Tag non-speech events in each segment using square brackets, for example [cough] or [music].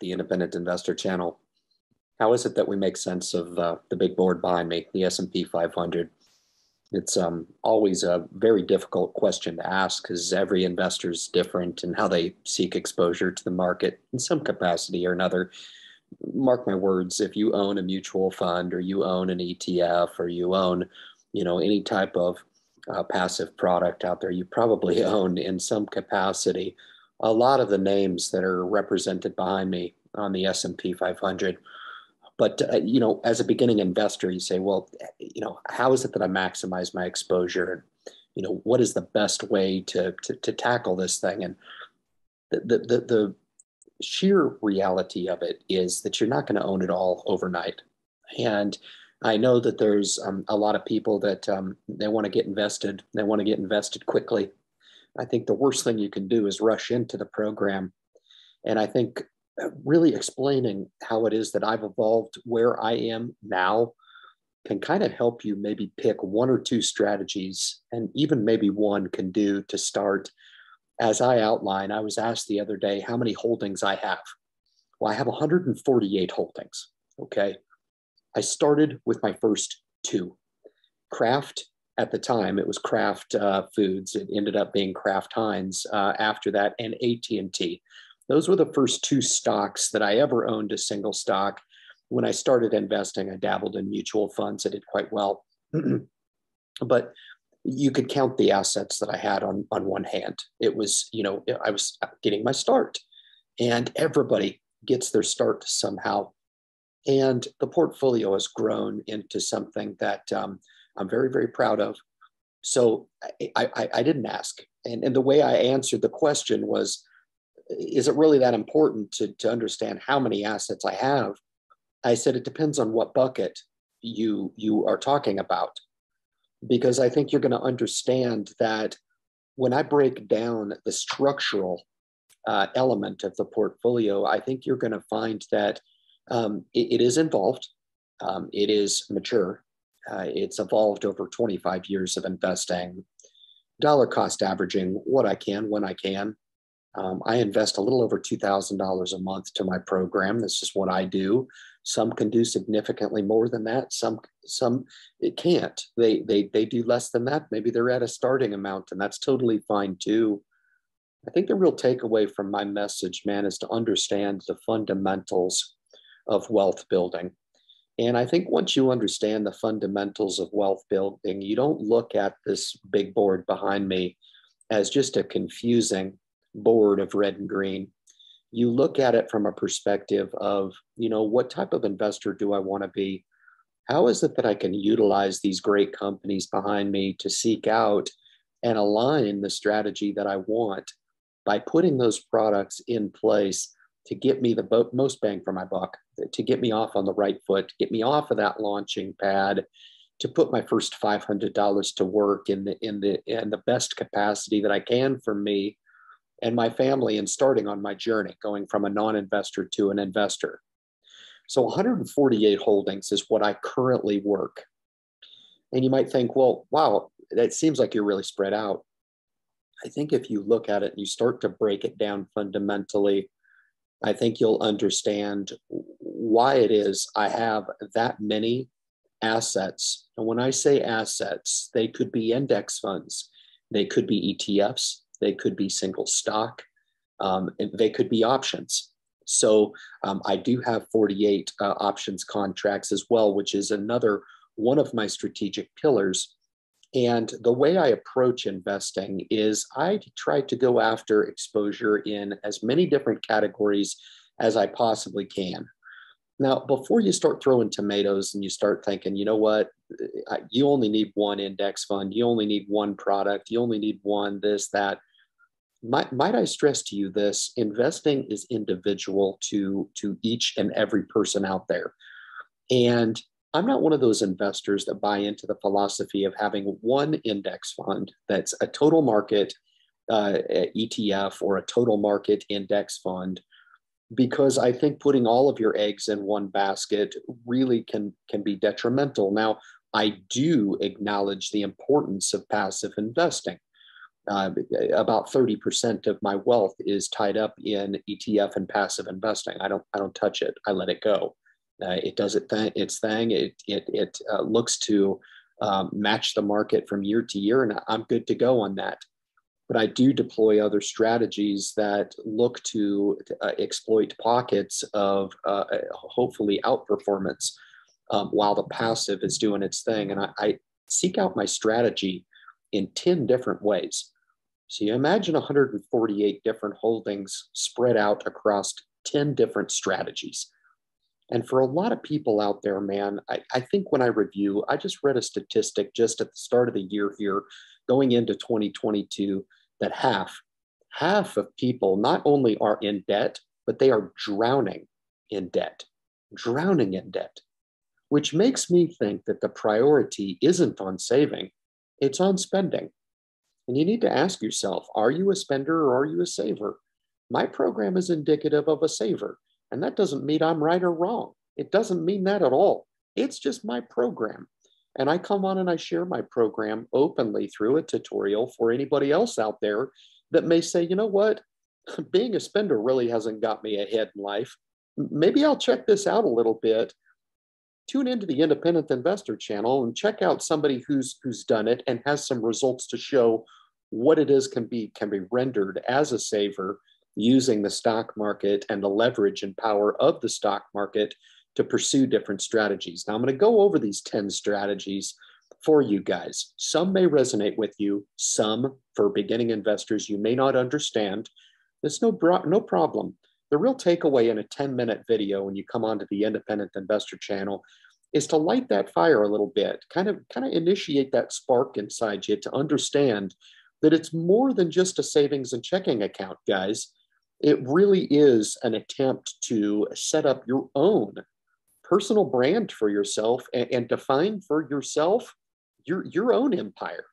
the Independent Investor Channel. How is it that we make sense of uh, the big board behind me, the S&P 500? It's um, always a very difficult question to ask because every investor is different and how they seek exposure to the market in some capacity or another. Mark my words, if you own a mutual fund or you own an ETF or you own, you know, any type of uh, passive product out there, you probably [laughs] own in some capacity a lot of the names that are represented behind me on the S&P 500 but uh, you know, as a beginning investor, you say, well, you know, how is it that I maximize my exposure? And you know, what is the best way to to, to tackle this thing? And the, the the the sheer reality of it is that you're not going to own it all overnight. And I know that there's um, a lot of people that um, they want to get invested. They want to get invested quickly. I think the worst thing you can do is rush into the program. And I think uh, really explaining how it is that I've evolved where I am now can kind of help you maybe pick one or two strategies and even maybe one can do to start. As I outline, I was asked the other day how many holdings I have. Well, I have 148 holdings. Okay. I started with my first two. Kraft at the time, it was Kraft uh, Foods. It ended up being Kraft Heinz uh, after that, and AT&T. Those were the first two stocks that I ever owned a single stock. When I started investing, I dabbled in mutual funds. I did quite well. [clears throat] but you could count the assets that I had on, on one hand. It was, you know, I was getting my start, and everybody gets their start somehow. And the portfolio has grown into something that um, I'm very, very proud of. So I, I, I didn't ask. And, and the way I answered the question was is it really that important to, to understand how many assets I have? I said, it depends on what bucket you, you are talking about. Because I think you're going to understand that when I break down the structural uh, element of the portfolio, I think you're going to find that um, it, it is involved, um, it is mature, uh, it's evolved over 25 years of investing, dollar cost averaging what I can when I can, um, I invest a little over $2,000 a month to my program. This is what I do. Some can do significantly more than that. Some, some it can't. They, they, they do less than that. Maybe they're at a starting amount, and that's totally fine too. I think the real takeaway from my message, man, is to understand the fundamentals of wealth building. And I think once you understand the fundamentals of wealth building, you don't look at this big board behind me as just a confusing board of red and green. You look at it from a perspective of you know what type of investor do i want to be? How is it that i can utilize these great companies behind me to seek out and align the strategy that i want by putting those products in place to get me the most bang for my buck to get me off on the right foot get me off of that launching pad to put my first $500 to work in the in the in the best capacity that i can for me and my family and starting on my journey, going from a non investor to an investor. So 148 holdings is what I currently work. And you might think, well, wow, that seems like you're really spread out. I think if you look at it and you start to break it down fundamentally, I think you'll understand why it is I have that many assets. And when I say assets, they could be index funds, they could be ETFs, they could be single stock, um, they could be options. So um, I do have 48 uh, options contracts as well, which is another one of my strategic pillars. And the way I approach investing is I try to go after exposure in as many different categories as I possibly can. Now, before you start throwing tomatoes and you start thinking, you know what, you only need one index fund, you only need one product, you only need one, this, that. Might, might I stress to you this? Investing is individual to, to each and every person out there. And I'm not one of those investors that buy into the philosophy of having one index fund that's a total market uh, ETF or a total market index fund because I think putting all of your eggs in one basket really can can be detrimental. Now, I do acknowledge the importance of passive investing. Uh, about 30% of my wealth is tied up in ETF and passive investing. I don't I don't touch it. I let it go. Uh, it does it th- its thing. It it it uh, looks to um, match the market from year to year, and I'm good to go on that. But I do deploy other strategies that look to uh, exploit pockets of uh, hopefully outperformance um, while the passive is doing its thing. And I, I seek out my strategy in 10 different ways. So you imagine 148 different holdings spread out across 10 different strategies. And for a lot of people out there, man, I, I, think when I review, I just read a statistic just at the start of the year here, going into 2022, that half, half of people not only are in debt, but they are drowning in debt, drowning in debt, which makes me think that the priority isn't on saving, it's on spending. And you need to ask yourself are you a spender or are you a saver? My program is indicative of a saver, and that doesn't mean I'm right or wrong. It doesn't mean that at all. It's just my program. And I come on and I share my program openly through a tutorial for anybody else out there that may say, you know what, [laughs] being a spender really hasn't got me ahead in life. Maybe I'll check this out a little bit tune into the independent investor channel and check out somebody who's who's done it and has some results to show what it is can be can be rendered as a saver using the stock market and the leverage and power of the stock market to pursue different strategies. Now I'm going to go over these 10 strategies for you guys. Some may resonate with you, some for beginning investors you may not understand. There's no no problem the real takeaway in a 10 minute video when you come onto the independent investor channel is to light that fire a little bit kind of kind of initiate that spark inside you to understand that it's more than just a savings and checking account guys it really is an attempt to set up your own personal brand for yourself and, and define for yourself your your own empire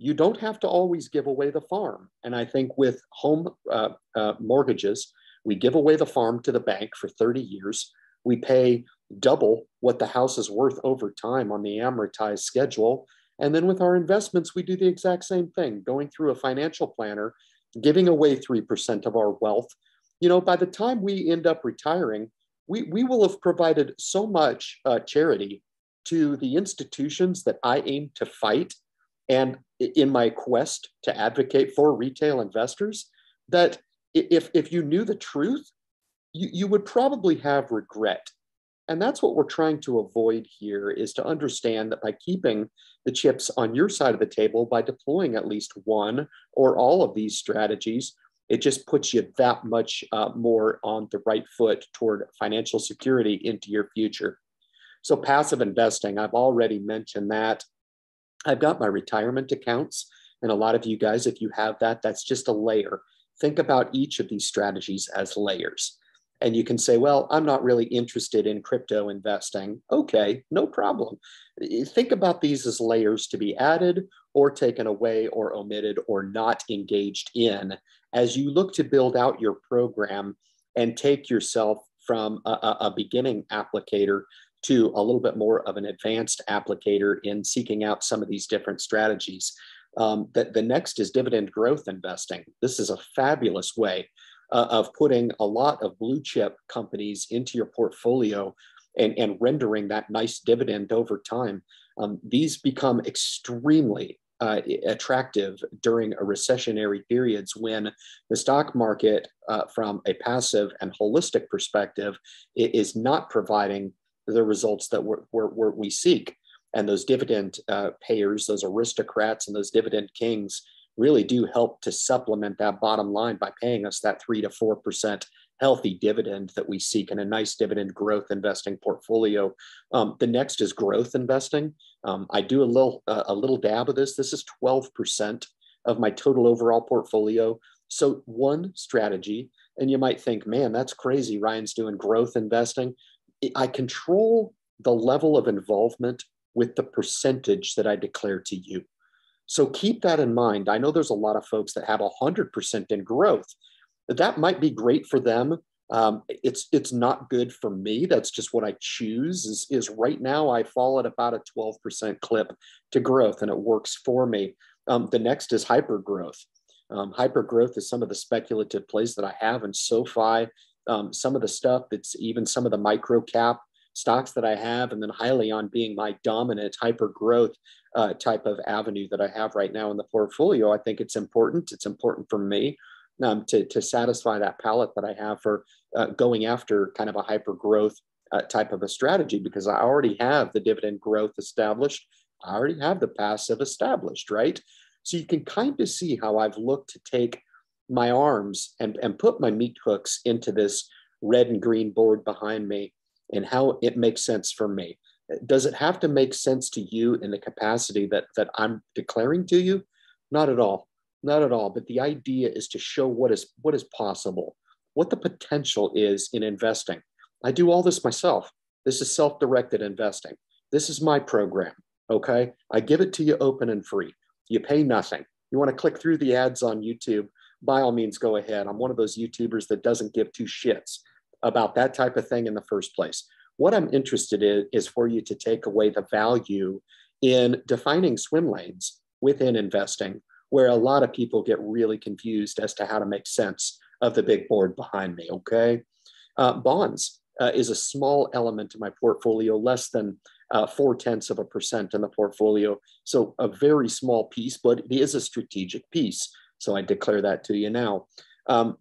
you don't have to always give away the farm and i think with home uh, uh, mortgages we give away the farm to the bank for 30 years. We pay double what the house is worth over time on the amortized schedule. And then with our investments, we do the exact same thing, going through a financial planner, giving away 3% of our wealth. You know, by the time we end up retiring, we, we will have provided so much uh, charity to the institutions that I aim to fight and in my quest to advocate for retail investors that if if you knew the truth, you, you would probably have regret. And that's what we're trying to avoid here is to understand that by keeping the chips on your side of the table, by deploying at least one or all of these strategies, it just puts you that much uh, more on the right foot toward financial security into your future. So, passive investing, I've already mentioned that. I've got my retirement accounts. And a lot of you guys, if you have that, that's just a layer think about each of these strategies as layers. And you can say, well, I'm not really interested in crypto investing. Okay, no problem. Think about these as layers to be added or taken away or omitted or not engaged in as you look to build out your program and take yourself from a, a beginning applicator to a little bit more of an advanced applicator in seeking out some of these different strategies. Um, the next is dividend growth investing. This is a fabulous way uh, of putting a lot of blue chip companies into your portfolio and, and rendering that nice dividend over time. Um, these become extremely uh, attractive during a recessionary periods when the stock market, uh, from a passive and holistic perspective, is not providing the results that we're, we're, we seek and those dividend uh, payers, those aristocrats, and those dividend kings really do help to supplement that bottom line by paying us that three to four percent healthy dividend that we seek in a nice dividend growth investing portfolio. Um, the next is growth investing. Um, I do a little uh, a little dab of this. This is twelve percent of my total overall portfolio. So one strategy, and you might think, man, that's crazy. Ryan's doing growth investing. I control the level of involvement with the percentage that I declare to you. So keep that in mind. I know there's a lot of folks that have 100% in growth. That might be great for them. Um, it's it's not good for me. That's just what I choose. Is is right now I fall at about a 12% clip to growth, and it works for me. Um, the next is hyper growth. Um, hyper growth is some of the speculative plays that I have in SoFi, um, some of the stuff that's even some of the micro cap stocks that I have, and then Hyliion being my dominant hyper growth uh, type of avenue that I have right now in the portfolio. I think it's important. It's important for me um, to, to satisfy that palate that I have for uh, going after kind of a hyper growth uh, type of a strategy because I already have the dividend growth established. I already have the passive established, right? So you can kind of see how I've looked to take my arms and, and put my meat hooks into this red and green board behind me and how it makes sense for me. Does it have to make sense to you in the capacity that, that I'm declaring to you? Not at all. Not at all. But the idea is to show what is what is possible, what the potential is in investing. I do all this myself. This is self-directed investing. This is my program. Okay. I give it to you open and free. You pay nothing. You want to click through the ads on YouTube, by all means, go ahead. I'm one of those YouTubers that doesn't give two shits about that type of thing in the first place. What I'm interested in is for you to take away the value in defining swim lanes within investing, where a lot of people get really confused as to how to make sense of the big board behind me. Okay. Uh, bonds uh, is a small element of my portfolio, less than uh, four tenths of a percent in the portfolio. So a very small piece, but it is a strategic piece. So I declare that to you now. Um,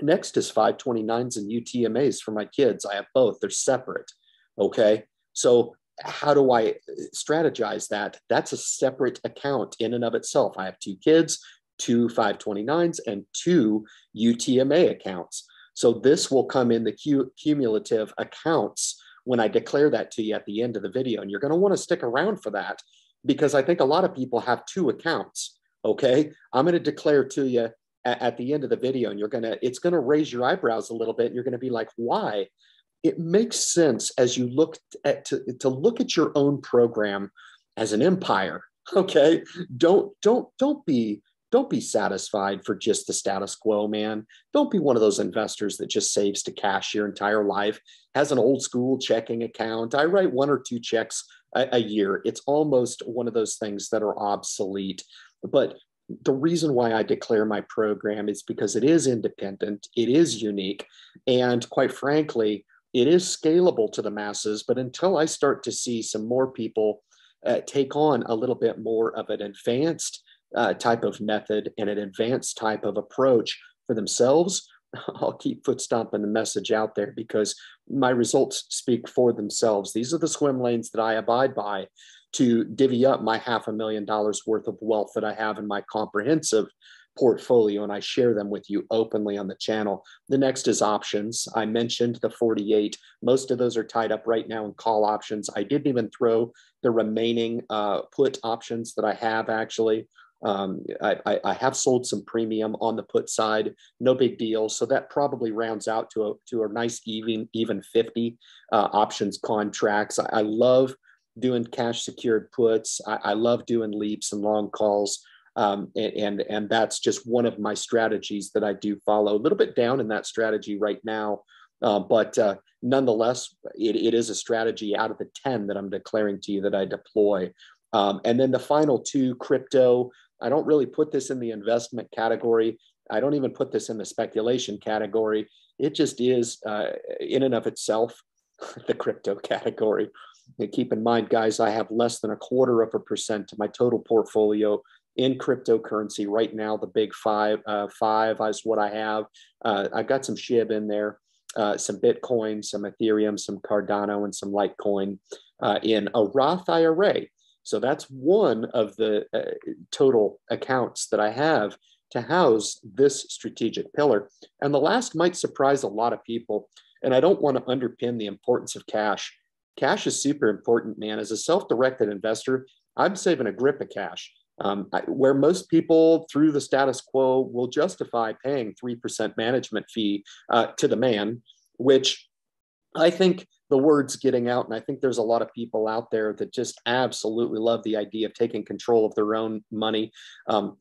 next is 529s and UTMAs for my kids. I have both, they're separate. Okay. So how do I uh, strategize that? That's a separate account in and of itself. I have two kids, two 529s, and two UTMA accounts. So this will come in the cumulative accounts when I declare that to you at the end of the video. And you're going to want to stick around for that because I think a lot of people have two accounts. Okay. I'm going to declare to you at, at the end of the video and you're to, it's to raise your eyebrows a little bit. And you're to be like, why? It makes sense as you look at to, to look at your own program as an empire. [laughs] Okay. Don't, don't, don't be don't be satisfied for just the status quo, man. Don't be one of those investors that just saves to cash your entire life, has an old school checking account. I write one or two checks a, a year. It's almost one of those things that are obsolete. But the reason why I declare my program is because it is independent, it is unique, and quite frankly, it is scalable to the masses. But until I start to see some more people uh, take on a little bit more of an advanced uh, type of method and an advanced type of approach for themselves, [laughs] I'll keep foot stomping the message out there because my results speak for themselves. These are the swim lanes that I abide by to divvy up my half a million dollars worth of wealth that I have in my comprehensive portfolio and I share them with you openly on the channel. The next is options. I mentioned the 48. Most of those are tied up right now in call options. I didn't even throw the remaining uh, put options that I have actually um, I, I, have sold some premium on the put side, no big deal. So that probably rounds out to a to a nice even even 50 uh, options contracts. I, I, love doing cash secured puts. I, I, love doing leaps and long calls. Um, and, and and that's just one of my strategies that I do follow. A little bit down in that strategy right now, uh, but uh, nonetheless, it, it is a strategy out of the 10 that I'm declaring to you that I deploy. Um, and then the final two, crypto, I don't really put this in the investment category. I don't even put this in the speculation category. It just is, uh, in and of itself, [laughs] the crypto category. And keep in mind, guys, I have less than a quarter of a percent of my total portfolio in cryptocurrency right now. The big five, uh, five is what I have. Uh, I've got some SHIB in there, uh, some Bitcoin, some Ethereum, some Cardano, and some Litecoin uh, in a Roth IRA. So that's one of the uh, total accounts that I have to house this strategic pillar. And the last might surprise a lot of people. And I don't want to underpin the importance of cash. Cash is super important, man. As a self directed investor, I'm saving a grip of cash. Um, I, where most people through the status quo will justify paying 3% management fee uh, to the man, which I think the word's getting out. And I think there's a lot of people out there that just absolutely love the idea of taking control of their own money. Um,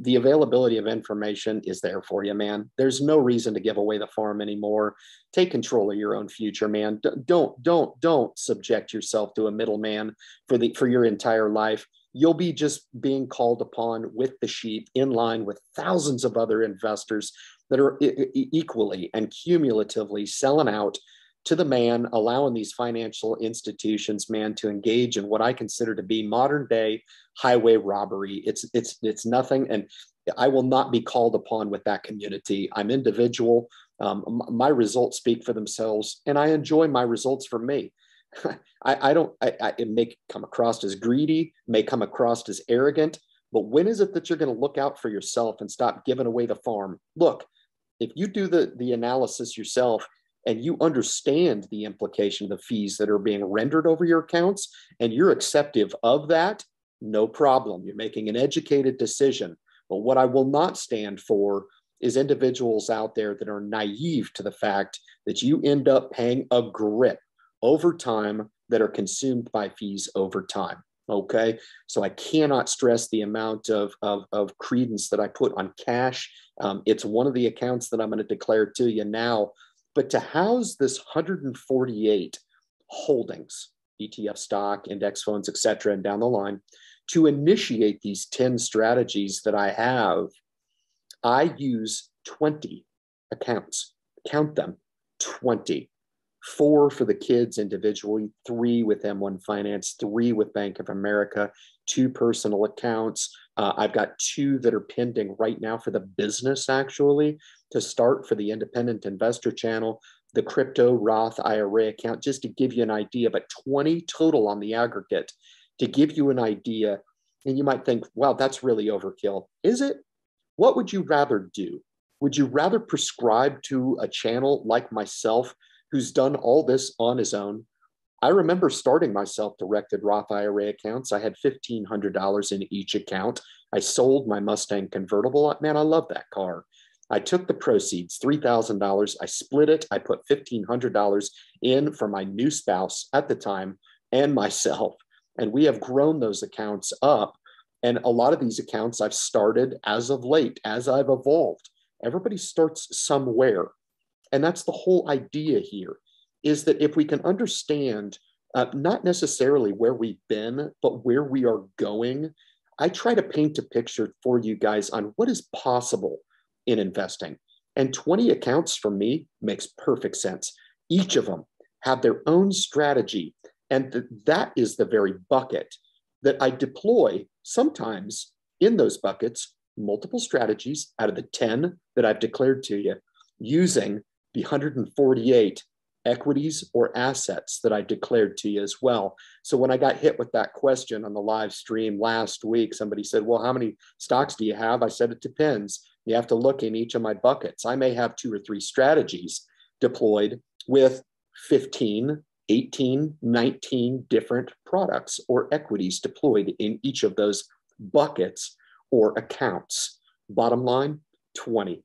the availability of information is there for you, man. There's no reason to give away the farm anymore. Take control of your own future, man. D- don't, don't, don't subject yourself to a middleman for the for your entire life. you'll be just being called upon with the sheep in line with thousands of other investors that are equally and cumulatively selling out to the man, allowing these financial institutions, man, to engage in what I consider to be modern day highway robbery. It's it's it's nothing, and I will not be called upon with that community. I'm individual. Um, my results speak for themselves, and I enjoy my results for me. [laughs] I, I, don't. I, I, it may come across as greedy, may come across as arrogant, but when is it that you're going to look out for yourself and stop giving away the farm? Look, if you do the the analysis yourself and you understand the implication of the fees that are being rendered over your accounts, and you're acceptive of that, no problem. You're making an educated decision. But what I will not stand for is individuals out there that are naive to the fact that you end up paying a grip over time that are consumed by fees over time. Okay. So I cannot stress the amount of, of, of credence that I put on cash. Um, it's one of the accounts that I'm going to declare to you now. But to house this 148 holdings, ETF stock, index funds, et cetera, and down the line, to initiate these 10 strategies that I have, I use 20 accounts. Count them 20. Four for the kids individually, three with M1 Finance, three with Bank of America, two personal accounts. Uh, I've got two that are pending right now for the business, actually, to start for the independent investor channel, the crypto Roth IRA account, just to give you an idea, but 20 total on the aggregate to give you an idea. And you might think, wow, that's really overkill. Is it? What would you rather do? Would you rather prescribe to a channel like myself who's done all this on his own? I remember starting my self directed Roth IRA accounts. I had $1,500 in each account. I sold my Mustang convertible. Man, I love that car. I took the proceeds, $3,000. I split it. I put $1,500 in for my new spouse at the time and [laughs] myself. And we have grown those accounts up. And a lot of these accounts I've started as of late, as I've evolved. Everybody starts somewhere. And that's the whole idea here is that if we can understand uh, not necessarily where we've been, but where we are going, I try to paint a picture for you guys on what is possible in investing. And 20 accounts for me makes perfect sense. Each of them have their own strategy and th- that is the very bucket that I deploy sometimes in those buckets, multiple strategies out of the 10 that I've declared to you using the 148 equities or assets that I declared to you as well. So when I got hit with that question on the live stream last week, somebody said, Well, how many stocks do you have? I said, It depends. You have to look in each of my buckets. I may have two or three strategies deployed with 15 18, 19 different products or equities deployed in each of those buckets or accounts. Bottom line 20. It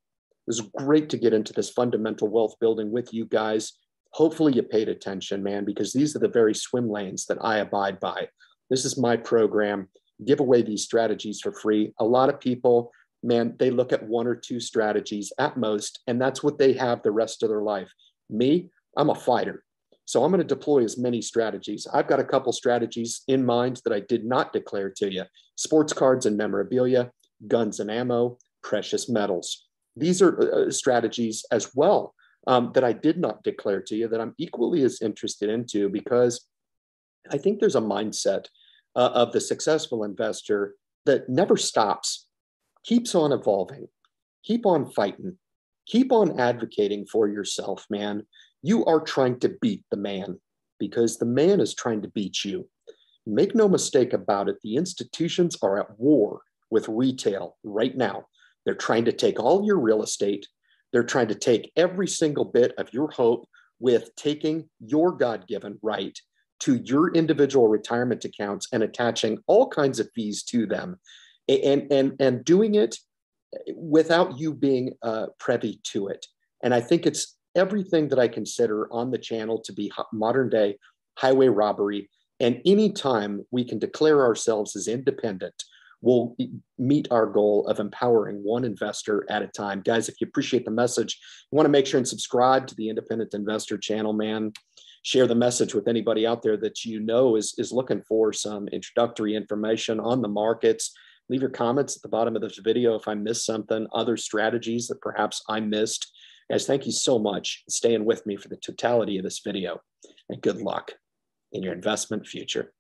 was great to get into this fundamental wealth building with you guys. Hopefully, you paid attention, man, because these are the very swim lanes that I abide by. This is my program. Give away these strategies for free. A lot of people, man, they look at one or two strategies at most, and that's what they have the rest of their life. Me, I'm a fighter. So I'm going to deploy as many strategies. I've got a couple strategies in mind that I did not declare to you. Sports cards and memorabilia, guns and ammo, precious metals. These are uh, strategies as well um, that I did not declare to you that I'm equally as interested into because I think there's a mindset uh, of the successful investor that never stops, keeps on evolving, keep on fighting, keep on advocating for yourself, man you are trying to beat the man because the man is trying to beat you. Make no mistake about it, the institutions are at war with retail right now. They're trying to take all your real estate, they're trying to take every single bit of your hope with taking your God given right to your individual retirement accounts and attaching all kinds of fees to them and, and, and doing it without you being uh, privy to it. And I think it's everything that I consider on the channel to be modern day highway robbery. And anytime we can declare ourselves as independent, we'll meet our goal of empowering one investor at a time. Guys, if you appreciate the message, you want to make sure and subscribe to the Independent Investor channel, man. share the message with anybody out there that you know is, is looking for some introductory information on the markets. Leave your comments at the bottom of this video if I missed something, other strategies that perhaps I missed. Guys, thank you so much staying with me for the totality of this video and good luck in your investment future.